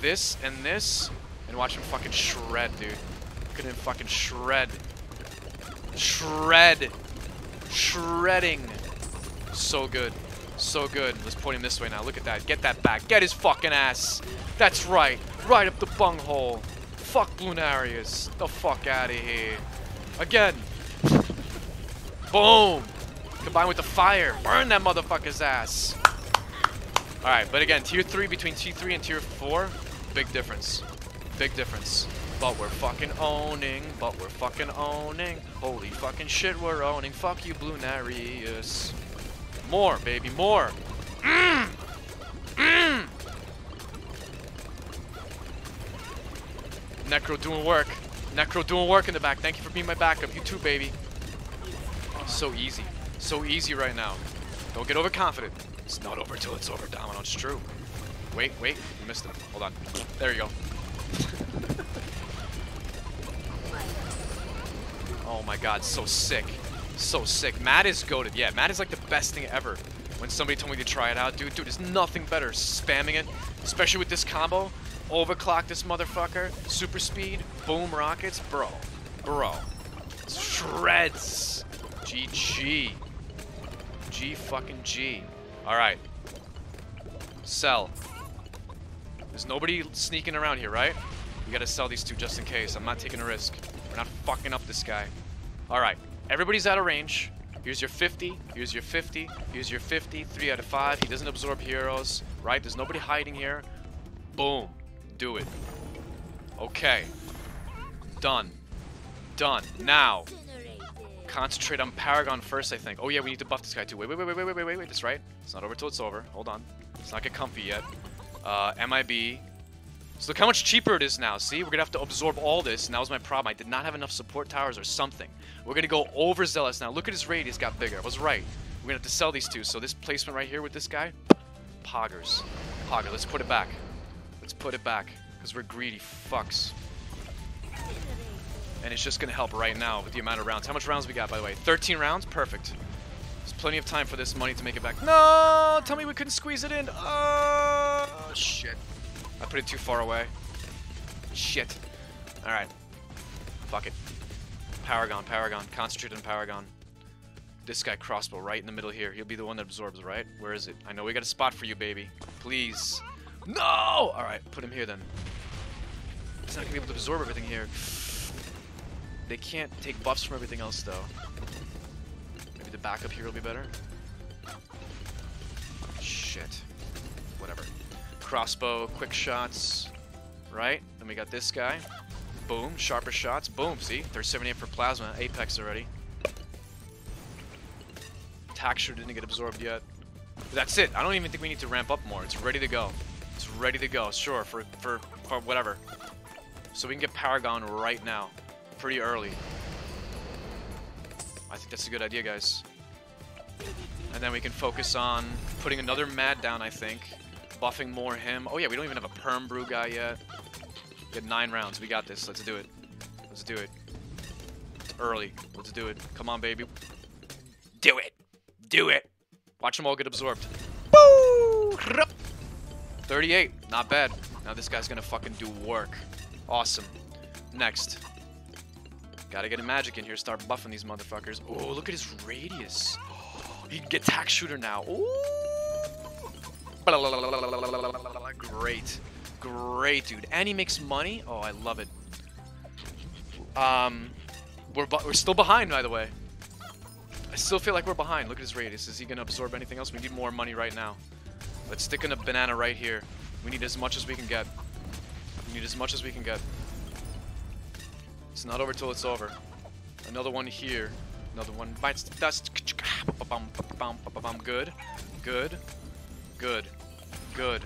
This and this. And watch him fucking shred, dude. Look at him fucking shred. Shred. Shredding. So good. So good. Let's point him this way now. Look at that. Get that back. Get his fucking ass. That's right. Right up the bunghole. Fuck Bloonarius. The fuck out of here. Again. (laughs) Boom. Combined with the fire. Burn that motherfucker's ass. Alright, but again, tier 3 between tier 3 and tier 4, big difference. Big difference. But we're fucking owning, but we're fucking owning. Holy fucking shit, we're owning. Fuck you, Bloonarius. More, baby, more. Mmm! Mmm! Necro doing work. Necro doing work in the back. Thank you for being my backup. You too, baby. So easy. So easy right now. Don't get overconfident. It's not over till it's over, Domino. It's true. Wait, wait. You missed him. Hold on. There you go. (laughs) oh my god, so sick. So sick. Matt is goaded. Yeah, Matt is like the best thing ever. When somebody told me to try it out, dude, dude, there's nothing better. Spamming it, especially with this combo. Overclock this motherfucker. Super speed. Boom rockets. Bro. Bro. Shreds. GG. G fucking G. Alright. Sell. There's nobody sneaking around here, right? We gotta sell these two just in case. I'm not taking a risk. We're not fucking up this guy. Alright. Everybody's out of range. Here's your 50. Here's your 50. Here's your 50. 3 out of 5. He doesn't absorb heroes, right? There's nobody hiding here. Boom. Do it. Okay. Done. Done. Now. Concentrate on Paragon first, I think. Oh yeah, we need to buff this guy too. Wait, wait, wait, wait, wait, wait, wait, wait. That's right. It's not over till it's over. Hold on. Let's not get comfy yet. Uh, MIB. So look how much cheaper it is now. See, we're gonna have to absorb all this, and that was my problem. I did not have enough support towers or something. We're gonna go overzealous now. Look at his radius got bigger. I was right. We're gonna have to sell these two. So this placement right here with this guy, poggers. Pogger. Let's put it back. Let's put it back, because we're greedy fucks. And it's just gonna help right now with the amount of rounds. How much rounds we got, by the way? 13 rounds? Perfect. There's plenty of time for this money to make it back. No! Tell me we couldn't squeeze it in. Oh, shit. I put it too far away. Shit. Alright. Fuck it. Paragon, Paragon. Concentrate on Paragon. This guy crossbow right in the middle here. He'll be the one that absorbs, right? Where is it? I know we got a spot for you, baby. Please. No! Alright, put him here then. He's not gonna be able to absorb everything here. They can't take buffs from everything else, though. Maybe the backup here will be better. Shit. Whatever. Crossbow, quick shots. Right? Then we got this guy. Boom. Sharper shots. Boom. See? 378 for plasma. Apex already. Taxure didn't get absorbed yet. But that's it. I don't even think we need to ramp up more. It's ready to go. It's ready to go. Sure, for, for, for whatever. So we can get Paragon right now pretty early. I think that's a good idea, guys. And then we can focus on putting another Mad down, I think. Buffing more him. Oh yeah, we don't even have a Perm Brew guy yet. We got nine rounds. We got this. Let's do it. Let's do it. It's early. Let's do it. Come on, baby. Do it. Do it. Watch them all get absorbed. Woo! 38. Not bad. Now this guy's gonna fucking do work. Awesome. Next. Gotta get a magic in here, start buffing these motherfuckers. Oh, look at his radius. He can get tack shooter now. Ooh. Great. Great, dude. And he makes money? Oh, I love it. Um, we're, we're still behind, by the way. I still feel like we're behind. Look at his radius. Is he going to absorb anything else? We need more money right now. Let's stick in a banana right here. We need as much as we can get. We need as much as we can get. It's not over till it's over. Another one here. Another one bites the dust. Good. Good. Good. Good.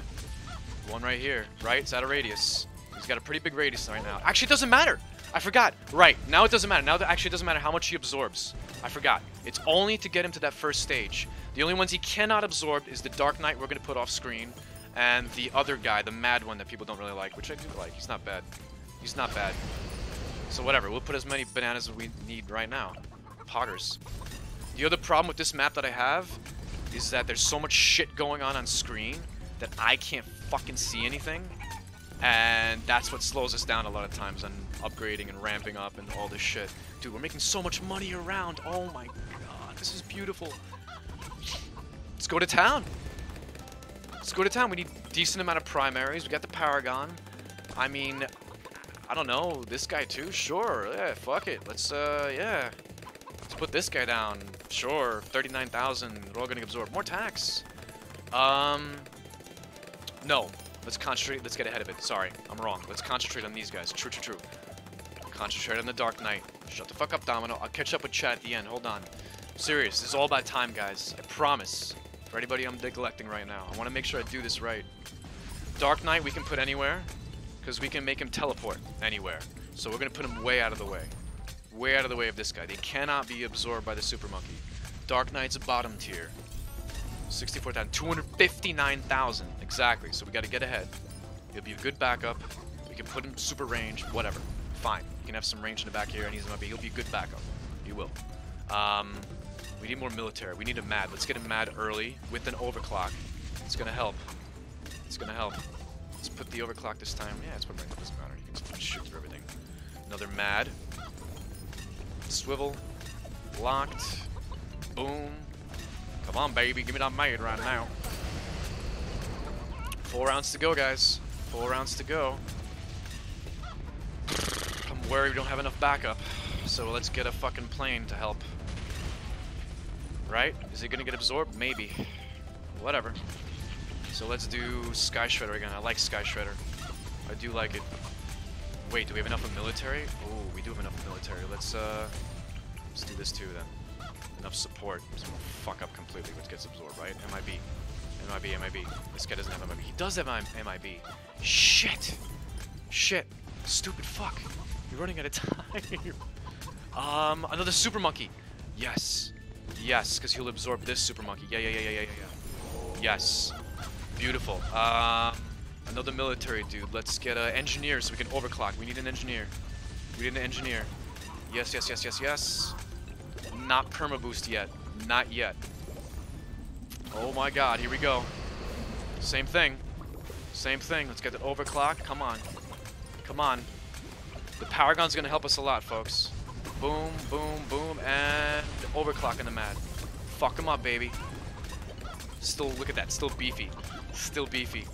One right here. Right? It's out of radius. He's got a pretty big radius right now. Actually, it doesn't matter. I forgot. Right. Now it doesn't matter. Now it actually doesn't matter how much he absorbs. I forgot. It's only to get him to that first stage. The only ones he cannot absorb is the Dark Knight we're going to put off screen and the other guy, the mad one that people don't really like, which I do like. He's not bad. He's not bad. So whatever, we'll put as many bananas as we need right now. Poggers. The other problem with this map that I have is that there's so much shit going on on screen that I can't fucking see anything. And that's what slows us down a lot of times on upgrading and ramping up and all this shit. Dude, we're making so much money around. Oh my god, this is beautiful. Let's go to town. Let's go to town. We need decent amount of primaries. We got the Paragon. I mean, I don't know, this guy too? Sure, yeah, fuck it. Let's, uh, yeah. Let's put this guy down. Sure, 39,000. We're all gonna absorb more tax. Um, no. Let's concentrate, let's get ahead of it. Sorry, I'm wrong. Let's concentrate on these guys. True, true, true. Concentrate on the Dark Knight. Shut the fuck up, Domino. I'll catch up with chat at the end. Hold on. Serious, this is all about time, guys. I promise. For anybody I'm neglecting right now. I want to make sure I do this right. Dark Knight we can put anywhere because we can make him teleport anywhere. So we're going to put him way out of the way. Way out of the way of this guy. They cannot be absorbed by the Super Monkey. Dark Knight's a bottom tier. 64,000. 259,000. Exactly. So we got to get ahead. It'll be a good backup. We can put him super range. Whatever. Fine. He can have some range in the back here, and he's gonna be. He'll be a good backup. He will. Um, we need more military. We need a mad. Let's get him mad early with an overclock. It's gonna help. It's gonna help. Let's put the overclock this time. Yeah, it's put right. It doesn't matter. You can shoot through everything. Another mad. Swivel. Locked. Boom. Come on, baby. Give me that made right now. Four rounds to go, guys. Four rounds to go. I'm worried we don't have enough backup. So let's get a fucking plane to help. Right? Is it gonna get absorbed? Maybe. Whatever. So let's do Sky Shredder again. I like Sky Shredder. I do like it. Wait, do we have enough of military? Oh, we do have enough of military. Let's uh, let's do this too then. Enough support. So we'll fuck up completely what gets absorbed, right? MIB. MIB, MIB. This guy doesn't have MIB. He does have MIB. Shit! Shit! Stupid fuck! You're running out of (laughs) time. um, another super monkey. Yes. Yes, because he'll absorb this super monkey. Yeah, yeah, yeah, yeah, yeah, yeah. Yes. Beautiful. Um, another military dude. Let's get an engineer so we can overclock. We need an engineer. We need an engineer. Yes, yes, yes, yes, yes. Not perma boost yet. Not yet. Oh my god, here we go. Same thing. Same thing. Let's get the overclock. Come on. Come on. The Paragon's gonna help us a lot, folks. Boom, boom, boom, and overclock in the mad. Fuck him up, baby. Still, look at that. Still beefy. Still beefy.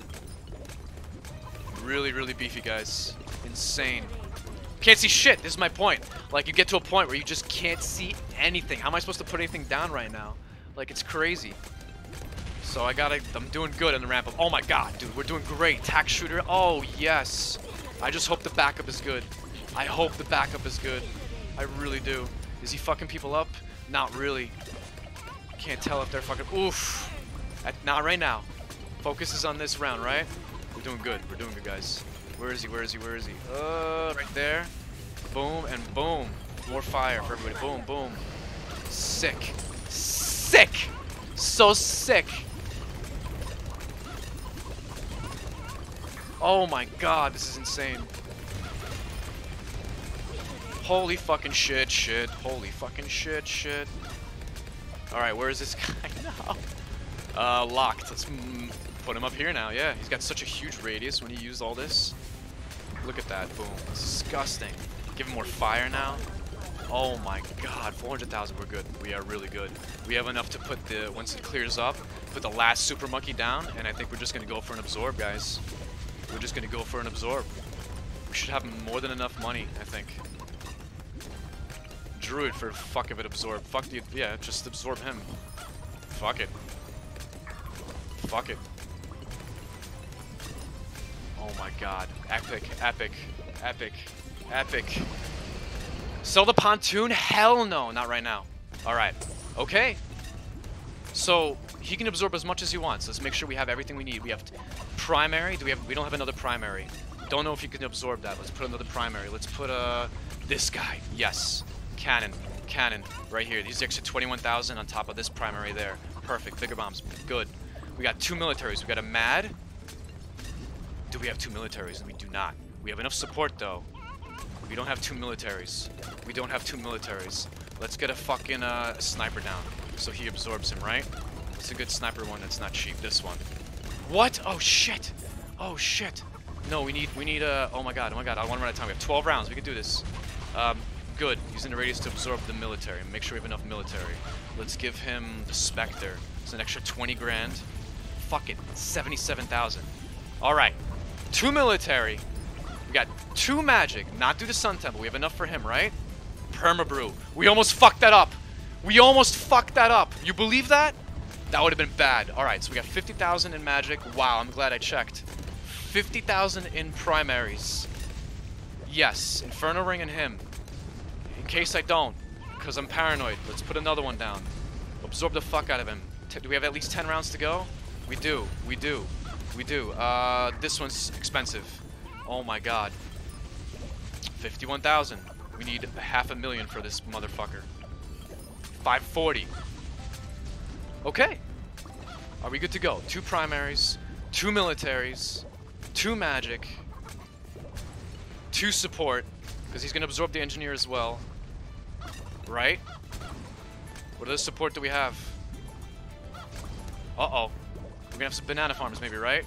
Really, really beefy, guys. Insane. Can't see shit. This is my point. Like, you get to a point where you just can't see anything. How am I supposed to put anything down right now? Like, it's crazy. So I gotta, I'm doing good in the ramp up. Oh my god, dude, we're doing great. Tack shooter, oh yes. I just hope the backup is good. I hope the backup is good. I really do. Is he fucking people up? Not really. Can't tell if they're fucking, oof. At, not right now. Focus is on this round, right? We're doing good, we're doing good, guys. Where is he, where is he, where is he? Uh, right there. Boom, and boom. More fire for everybody. Boom, boom. Sick. Sick! So sick! Oh my god, this is insane. Holy fucking shit, shit. Holy fucking shit, shit. Alright, where is this (laughs) guy now? Uh, locked. Let's put him up here now. Yeah, he's got such a huge radius when he used all this. Look at that. Boom. Disgusting. Give him more fire now. Oh my god, 400,000, we're good. We are really good. We have enough to put the, once it clears up, put the last super monkey down, and I think we're just gonna go for an absorb, guys. We're just gonna go for an absorb. We should have more than enough money, I think. Druid for fuck of it absorb. Fuck the yeah, just absorb him. Fuck it. Fuck it. Oh my god. Epic, epic, epic, epic. Sell the pontoon? Hell no, not right now. Alright. Okay. So he can absorb as much as he wants. Let's make sure we have everything we need. We have primary. Do we have? We don't have another primary. Don't know if you can absorb that. Let's put another primary. Let's put uh this guy. Yes, cannon, cannon right here. These extra 21,000 on top of this primary there. Perfect. Bigger bombs. Good. We got two militaries. We got a mad. Do we have two militaries? We do not. We have enough support though. We don't have two militaries. We don't have two militaries. Let's get a fucking uh, sniper down so he absorbs him, right? It's a good sniper one that's not cheap. This one. What? Oh shit! Oh shit! No, we need we need a. Uh, oh my god! Oh my god! I want to run out of time. We have 12 rounds. We can do this. Um, good. Using the radius to absorb the military. Make sure we have enough military. Let's give him the Spectre. It's an extra 20 grand. Fuck it. 77,000. All right. Two military. We got two magic. Not do the Sun Temple. We have enough for him, right? Permabrew. We almost fucked that up. We almost fucked that up. You believe that? That would have been bad. Alright, so we got 50,000 in magic. Wow, I'm glad I checked. 50,000 in primaries. Yes, Inferno Ring and him. In case I don't, because I'm paranoid. Let's put another one down. Absorb the fuck out of him. T do we have at least 10 rounds to go? We do. We do. We do. Uh, this one's expensive. Oh my god. 51,000. We need half a million for this motherfucker. 540. Okay. Are we good to go? Two primaries, two militaries, two magic, two support, because he's going to absorb the engineer as well. Right? What other support do we have? Uh-oh. Gonna have some banana farms maybe, right?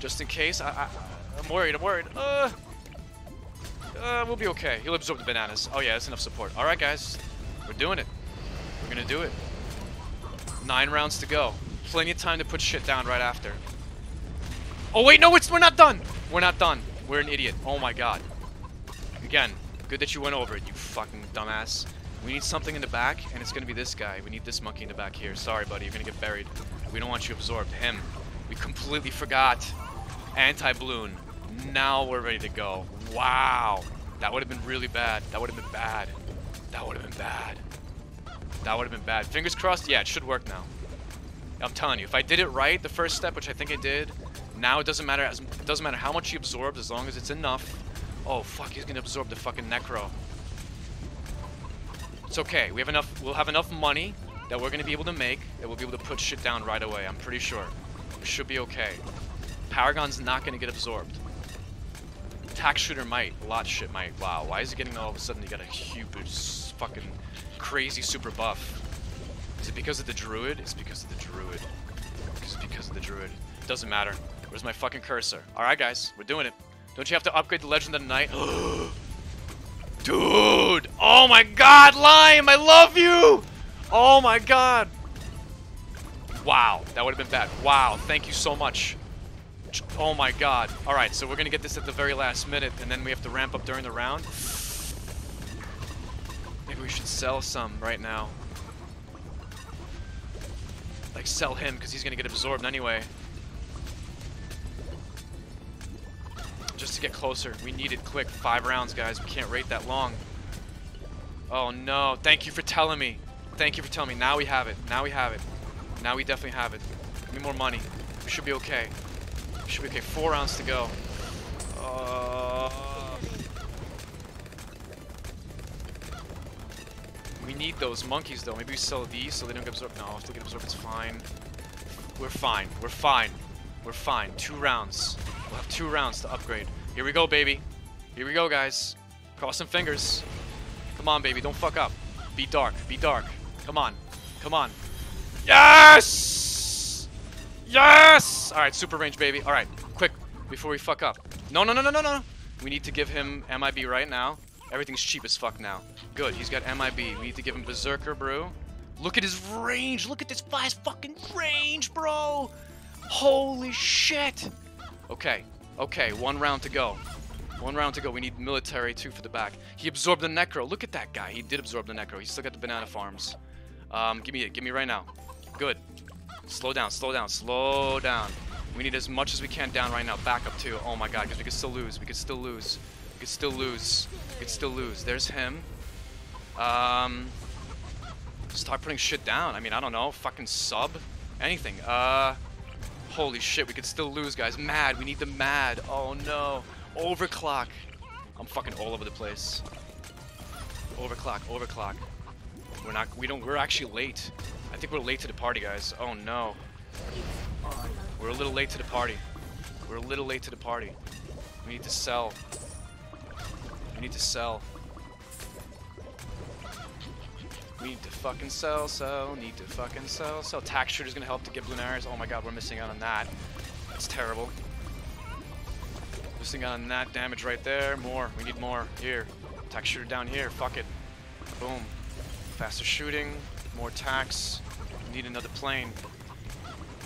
Just in case. I, I'm worried, I'm worried. Uh, uh, we'll be okay. He'll absorb the bananas. Oh yeah, that's enough support. Alright guys, we're doing it. We're gonna do it. Nine rounds to go. Plenty of time to put shit down right after. Oh wait, no, it's we're not done! We're not done. We're an idiot. Oh my god. Again, good that you went over it, you fucking dumbass. We need something in the back, and it's gonna be this guy. We need this monkey in the back here. Sorry, buddy, you're gonna get buried. We don't want you absorbed. Him. We completely forgot. Anti-balloon. Now we're ready to go. Wow. That would have been really bad. That would have been bad. That would have been bad. That would have been bad. Fingers crossed. Yeah, it should work now. I'm telling you, if I did it right, the first step, which I think I did, now it doesn't matter. As, it doesn't matter how much he absorbs, as long as it's enough. Oh fuck, he's gonna absorb the fucking necro. It's okay. We have enough. We'll have enough money that we're gonna be able to make that we'll be able to put shit down right away. I'm pretty sure. We should be okay. Paragon's not gonna get absorbed. Tack shooter might. A lot shit might. Wow. Why is he getting all of a sudden? He got a huge, fucking crazy super buff. Is it because of the druid? It's because of the druid. It's because of the druid. Doesn't matter. Where's my fucking cursor? Alright, guys. We're doing it. Don't you have to upgrade the Legend of the Night? (gasps) Dude! Oh my god, Lime! I love you! Oh my god! Wow, that would have been bad. Wow, thank you so much. Oh my god. Alright, so we're gonna get this at the very last minute, and then we have to ramp up during the round. Maybe we should sell some right now. Like, sell him, because he's gonna get absorbed anyway. Just to get closer. We need it quick. Five rounds, guys. We can't wait that long. Oh no. Thank you for telling me. Thank you for telling me. Now we have it. Now we have it. Now we definitely have it. Give me more money. We should be okay. We should be okay. Four rounds to go. Uh, we need those monkeys though. Maybe we sell these so they don't get absorbed. No, if they get absorbed, it's fine. We're fine. We're fine. We're fine. Two rounds. We'll have two rounds to upgrade. Here we go, baby. Here we go, guys. Cross some fingers. Come on, baby. Don't fuck up. Be dark. Be dark. Come on. Come on. Yes! Yes! All right, super range, baby. All right, quick, before we fuck up. No, no, no, no, no, no. We need to give him MIB right now. Everything's cheap as fuck now. Good, he's got MIB. We need to give him Berserker Brew. Look at his range. Look at this guy's fucking range, bro. Holy shit. Okay, okay, one round to go. One round to go. We need military too for the back. He absorbed the necro. Look at that guy. He did absorb the necro. He's still got the banana farms. Um, give me it. Give me right now. Good. Slow down. Slow down. Slow down. We need as much as we can down right now. Back up too. Oh my god, because we could still lose. We could still lose. We could still lose. We could still lose. There's him. Um, start putting shit down. I mean, I don't know. Fucking sub. Anything. Uh, holy shit. We could still lose, guys. Mad. We need the mad. Oh no. Overclock. I'm fucking all over the place. Overclock. Overclock. We're not. We don't. We're actually late. I think we're late to the party, guys. Oh no. We're a little late to the party. We're a little late to the party. We need to sell. We need to sell. We need to fucking sell, sell, need to fucking sell, sell. Tack shooter's gonna help to get Lunaris. Oh my god, we're missing out on that. That's terrible. Missing out on that damage right there. More. We need more. Here. Tack shooter down here. Fuck it. Boom. Faster shooting. More tacks. Need another plane.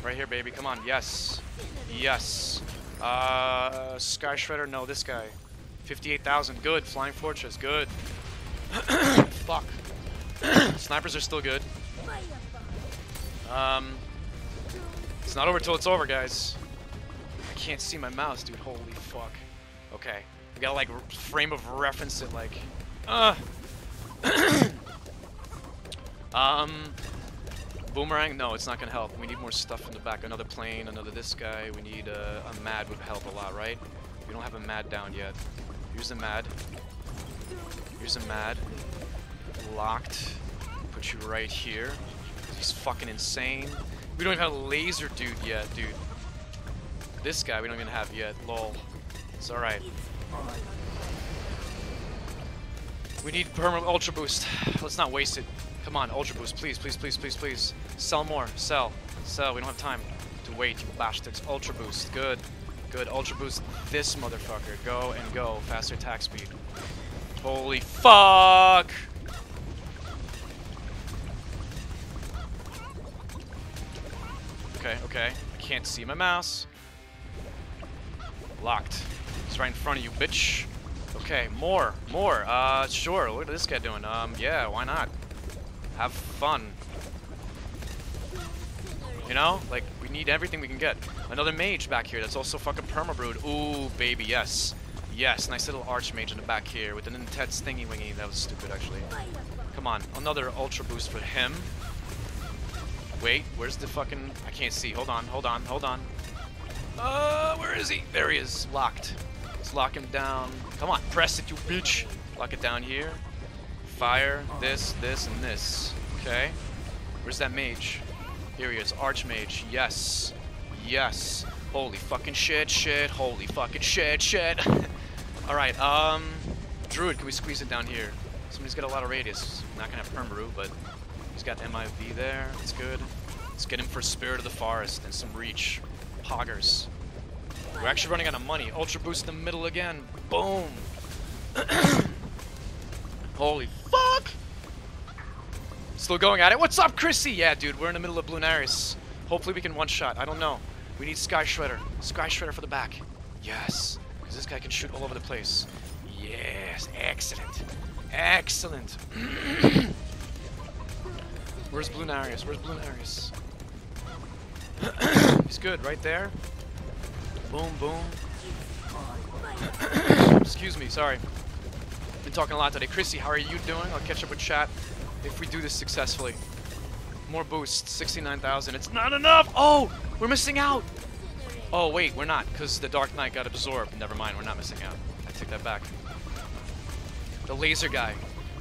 Right here, baby. Come on. Yes. Yes. Uh, Sky Shredder. No, this guy. 58,000. Good. Flying Fortress. Good. (coughs) Fuck. (coughs) Snipers are still good. Um, it's not over till it's over, guys. I can't see my mouse, dude. Holy fuck. Okay. We gotta, like, frame of reference it, like... Uh. (coughs) um... Boomerang? No, it's not gonna help. We need more stuff in the back. Another plane, another this guy. We need uh, a mad would help a lot, right? We don't have a mad down yet. Here's a mad. Here's a mad. Locked. Put you right here. He's fucking insane. We don't even have a laser dude yet, dude. This guy we don't even have yet. Lol. It's alright. We need permanent ultra boost. Let's not waste it. Come on, ultra boost, please, please, please, please, please. Sell more. Sell. Sell. We don't have time to wait, you bastards. Ultra boost. Good. Good. Ultra boost this motherfucker. Go and go. Faster attack speed. Holy fuck! Okay, okay. I can't see my mouse. Locked. It's right in front of you, bitch. Okay, more, more. Uh, sure. What is this guy doing? Um, yeah, why not? Have fun. You know? Like, we need everything we can get. Another mage back here that's also fucking permabrewed. Ooh, baby, yes. Yes, nice little archmage in the back here with an intense thingy wingy. That was stupid, actually. Come on, another ultra boost for him. Wait, where's the fucking... I can't see. Hold on, hold on, hold on. Uh, where is he? There he is. Locked. Let's lock him down. Come on, press it, you bitch. Lock it down here. Fire, this, this, and this. Okay. Where's that mage? Here he is, Archmage. Yes. Yes. Holy fucking shit, shit. Holy fucking shit, shit. (laughs) Alright, um... Druid, can we squeeze it down here? Somebody's got a lot of radius. Not gonna have Permabrew, but he's got MIB there. That's good. Let's get him for Spirit of the Forest and some reach. Poggers. We're actually running out of money. Ultra boost in the middle again. Boom. (clears throat) Holy fuck! Still going at it. What's up, Chrissy? Yeah, dude, we're in the middle of Lunaris. Hopefully we can one-shot. I don't know. We need Sky Shredder. Sky Shredder for the back. Yes. Because this guy can shoot all over the place. Yes. Excellent. Excellent. (clears throat) Where's Bloonarius? Where's Bloonarius? (clears throat) He's good, right there. Boom, boom. (coughs) Excuse me, sorry. Been talking a lot today. Chrissy, how are you doing? I'll catch up with chat if we do this successfully. More boosts, 69,000. It's not enough! Oh! We're missing out! Oh, wait, we're not, because the Dark Knight got absorbed. Never mind, we're not missing out. I take that back. The laser guy.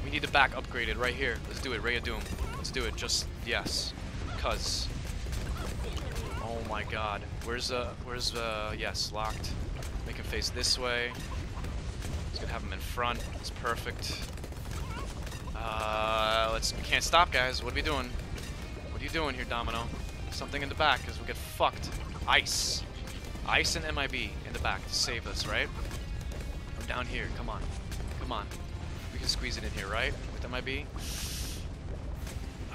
We need the back upgraded right here. Let's do it, Ray of Doom. Let's do it, just, yes. Cuz. Oh my god. Where's, uh, where's, uh, yes, locked. Make him face this way. Just gonna have him in front. It's perfect. Uh, let's, we can't stop, guys. What are we doing? What are you doing here, Domino? Something in the back, because we'll get fucked. Ice. Ice and MIB in the back to save us, right? From down here, come on. Come on. We can squeeze it in here, right? With MIB?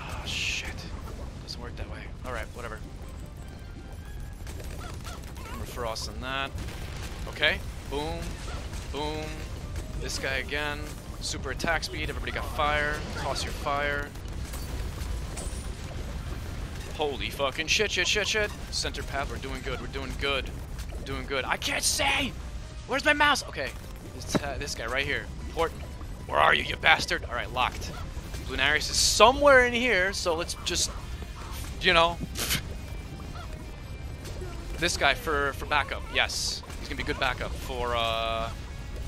Oh, shit. Doesn't work that way. Alright, whatever. Frost on that. Okay. Boom. Boom. This guy again. Super attack speed. Everybody got fire. Toss your fire. Holy fucking shit, shit, shit, shit. Center path. We're doing good. We're doing good. We're doing good. I can't say! Where's my mouse? Okay. This, uh, this guy right here. Important. Where are you, you bastard? Alright, locked. Bloonarius is somewhere in here, so let's just, you know, this guy for, for backup. Yes, he's gonna be good backup for uh,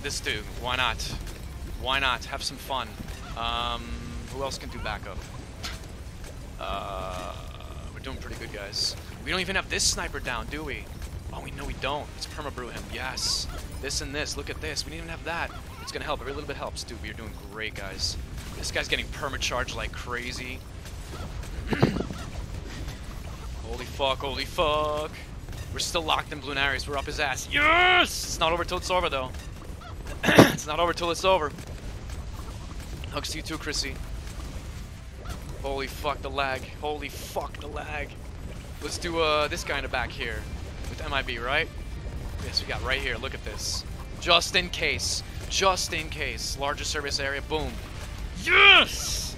this dude. Why not? Why not? Have some fun. Um, who else can do backup? Uh, we're doing pretty good, guys. We don't even have this sniper down, do we? Oh, we know we don't. It's permabrew him. Yes. This and this. Look at this. We didn't even have that. It's gonna help. Every little bit helps. Dude, we are doing great, guys. This guy's getting permacharged like crazy. (clears throat) holy fuck, holy fuck. We're still locked in Bloonarius. We're up his ass. Yes! It's not over till it's over, though. (clears throat) it's not over till it's over. Hugs to you too, Chrissy. Holy fuck, the lag. Holy fuck, the lag. Let's do uh, this guy in the back here. With MIB, right? Yes, we got right here. Look at this. Just in case. Just in case. Larger service area. Boom. Yes!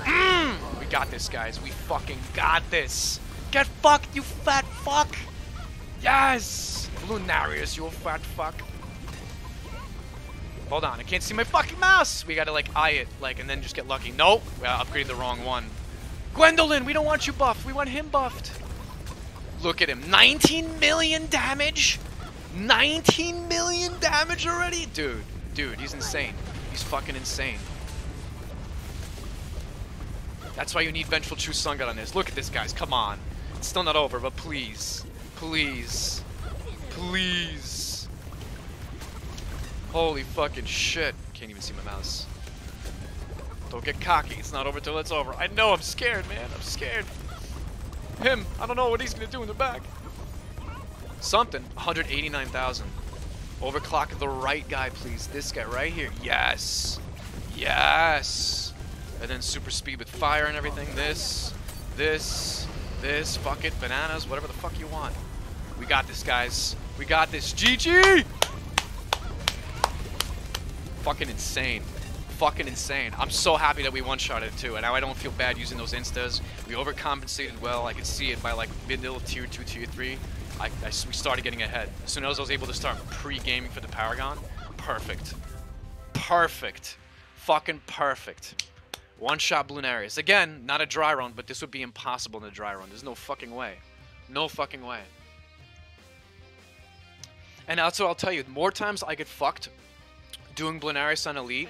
Mm! We got this, guys. We fucking got this. Get fucked, you fat fuck! Yes! Bloonarius, you fat fuck. Hold on, I can't see my fucking mouse! We gotta, like, eye it, like, and then just get lucky. Nope! We upgraded the wrong one. Gwendolyn, we don't want you buffed. We want him buffed. Look at him. 19 million damage? 19 million damage already? Dude, dude, he's insane. He's fucking insane. That's why you need Vengeful True Sun God on this. Look at this, guys. Come on. It's still not over, but please. Please. Please. Holy fucking shit. Can't even see my mouse. Don't get cocky. It's not over till it's over. I know. I'm scared, man. I'm scared. Him. I don't know what he's gonna do in the back. Something. 189,000. Overclock the right guy, please. This guy right here. Yes. Yes. And then super speed with fire and everything. This. This. This. Fuck it. Bananas. Whatever the fuck you want. We got this, guys. We got this. GG! Fucking insane. Fucking insane. I'm so happy that we one-shot it too, and now I don't feel bad using those instas. We overcompensated well. I could see it by like middle tier 2, tier 3. I, I, we started getting ahead. As soon as I was able to start pre-gaming for the Paragon, perfect. Perfect. Fucking perfect. One-shot Bloonarius. Again, not a dry run, but this would be impossible in a dry run. There's no fucking way. No fucking way. And also, I'll tell you, more times I get fucked doing Bloonarius on Elite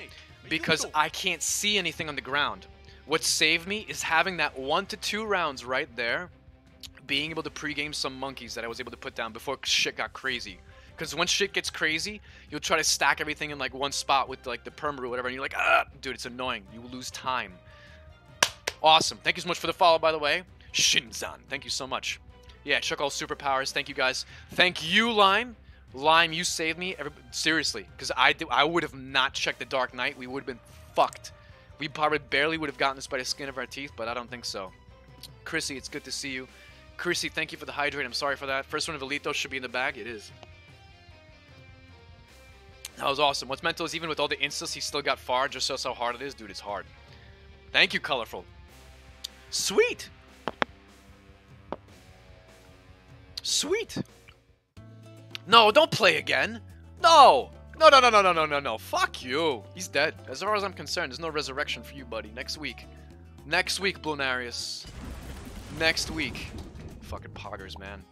because I can't see anything on the ground. What saved me is having that one to two rounds right there, being able to pregame some monkeys that I was able to put down before shit got crazy. Because when shit gets crazy, you'll try to stack everything in like one spot with like the perma or whatever, and you're like, ah, dude, it's annoying. You will lose time. Awesome. Thank you so much for the follow, by the way. Shinzan, thank you so much. Yeah, check all superpowers. Thank you guys. Thank you, Lime. Lime, you saved me. Seriously, because I I would have not checked the Dark Knight. We would have been fucked. We probably barely would have gotten this by the skin of our teeth, but I don't think so. Chrissy, it's good to see you. Chrissy, thank you for the hydrate. I'm sorry for that. First one of Elito should be in the bag. It is. That was awesome. What's mental is even with all the instas, he still got far. Just shows how hard it is. Dude, it's hard. Thank you, Colorful. Sweet. Sweet. No, don't play again. No. No, no, no, no, no, no, no, no. Fuck you. He's dead. As far as I'm concerned, there's no resurrection for you, buddy. Next week. Next week, Bloonarius. Next week. Fucking poggers, man.